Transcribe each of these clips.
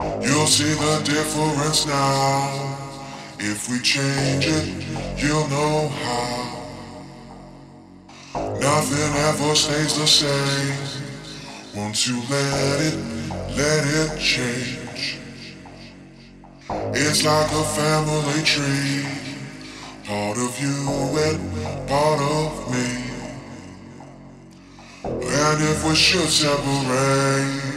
You'll see the difference now. If we change it, you'll know how. Nothing ever stays the same. Once you let it, let it change. It's like a family tree. Part of you and part of me. And if we should separate,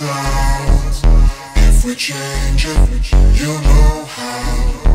now. If we change it, you'll know how.